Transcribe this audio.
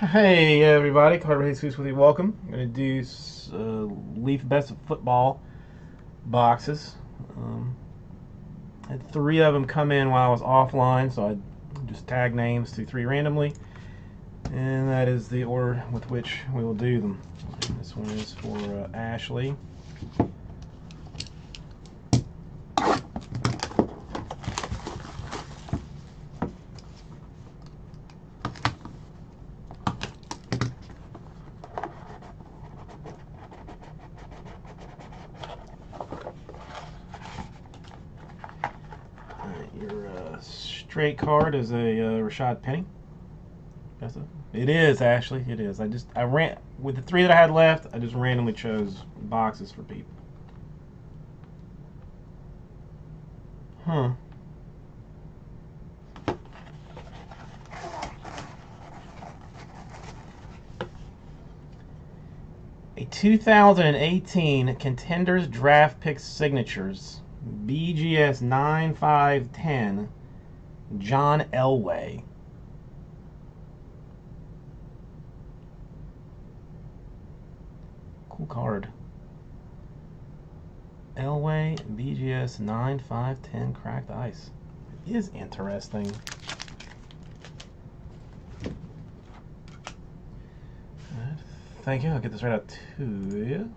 Hey everybody, Carter Jesus with you. Welcome. I'm gonna do uh, Leaf Best of Football boxes. Um, I had three of them come in while I was offline, so I just tag names to three randomly, and that is the order with which we will do them. This one is for uh, Ashley. Your uh, straight card is a uh, Rashad Penny. That's a, it is Ashley. It is. I just I ran with the three that I had left. I just randomly chose boxes for people. Huh. A 2018 Contenders Draft Pick Signatures BGS 9510 John Elway. Cool card. Elway BGS 9510 cracked ice. It is interesting. Thank you. I'll get this right out to you.